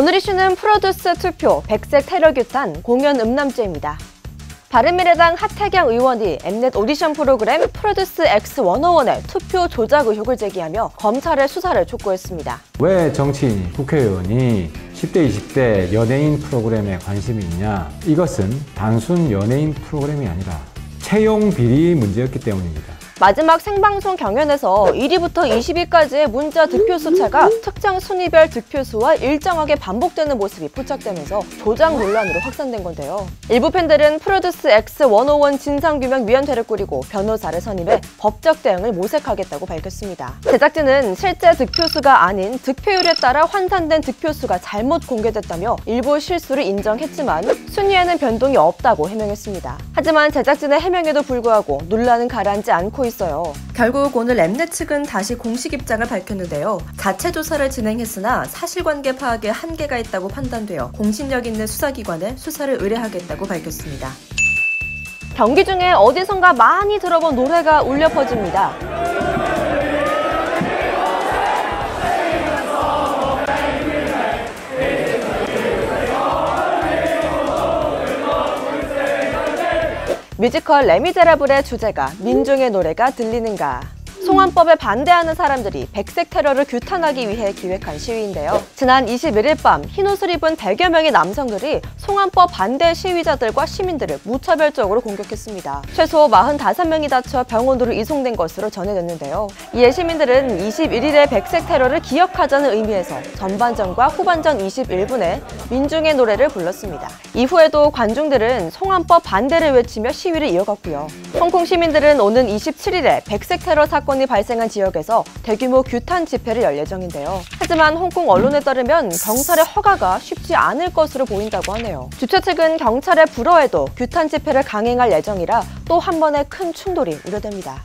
오늘 이슈는 프로듀스 투표, 백색 테러 규탄, 공연 음란죄입니다. 바른미래당 하태경 의원이 엠넷 오디션 프로그램 프로듀스 X101의 투표 조작 의혹을 제기하며 검찰의 수사를 촉구했습니다. 왜 정치인이, 국회의원이 10대, 20대 연예인 프로그램에 관심이 있냐? 이것은 단순 연예인 프로그램이 아니라 채용 비리 문제였기 때문입니다. 마지막 생방송 경연에서 1위부터 20위까지의 문자 득표수 차가 특정 순위별 득표수와 일정하게 반복되는 모습이 포착되면서 조작 논란으로 확산된 건데요. 일부 팬들은 프로듀스 X101 진상규명위원회를 꾸리고 변호사를 선임해 법적 대응을 모색하겠다고 밝혔습니다. 제작진은 실제 득표수가 아닌 득표율에 따라 환산된 득표수가 잘못 공개됐다며 일부 실수를 인정했지만 순위에는 변동이 없다고 해명했습니다. 하지만 제작진의 해명에도 불구하고 논란은 가라앉지 않고 있어요. 결국 오늘 엠넷 측은 다시 공식 입장을 밝혔는데요. 자체 조사를 진행했으나 사실관계 파악에 한계가 있다고 판단되어 공신력 있는 수사기관에 수사를 의뢰하겠다고 밝혔습니다. 경기 중에 어디선가 많이 들어본 노래가 울려 퍼집니다. 뮤지컬 레미제라블의 주제가 민중의 노래가 들리는가 송환법에 반대하는 사람들이 백색 테러를 규탄하기 위해 기획한 시위인데요. 지난 21일 밤 흰옷을 입은 100여 명의 남성들이 송환법 반대 시위자들과 시민들을 무차별적으로 공격했습니다. 최소 45명이 다쳐 병원으로 이송된 것으로 전해졌는데요. 이에 시민들은 21일의 백색 테러를 기억하자는 의미에서 전반전과 후반전 21분에 민중의 노래를 불렀습니다. 이후에도 관중들은 송환법 반대를 외치며 시위를 이어갔고요. 홍콩 시민들은 오는 27일에 백색 테러 사건이 발생한 지역에서 대규모 규탄 집회를 열 예정인데요. 하지만 홍콩 언론에 따르면 경찰의 허가가 쉽지 않을 것으로 보인다고 하네요. 주최 측은 경찰에 불허해도 규탄 집회를 강행할 예정이라 또 한 번의 큰 충돌이 우려됩니다.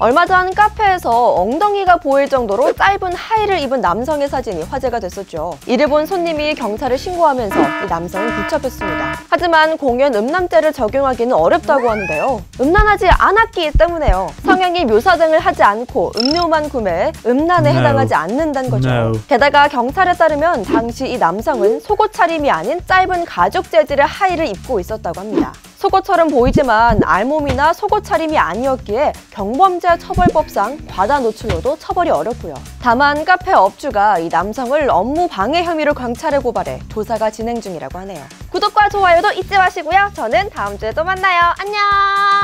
얼마 전 카페에서 엉덩이가 보일 정도로 짧은 하의를 입은 남성의 사진이 화제가 됐었죠. 이를 본 손님이 경찰을 신고하면서 이 남성은 붙잡혔습니다. 하지만 공연 음란죄를 적용하기는 어렵다고 하는데요. 음란하지 않았기 때문에요. 성향이 묘사 등을 하지 않고 음료만 구매해 음란에. 해당하지 않는다는 거죠. 게다가 경찰에 따르면 당시 이 남성은 속옷 차림이 아닌 짧은 가죽 재질의 하의를 입고 있었다고 합니다. 속옷처럼 보이지만 알몸이나 속옷 차림이 아니었기에 경범죄 처벌법상 과다 노출로도 처벌이 어렵고요. 다만 카페 업주가 이 남성을 업무 방해 혐의로 경찰에 고발해 조사가 진행 중이라고 하네요. 구독과 좋아요도 잊지 마시고요. 저는 다음 주에 또 만나요. 안녕!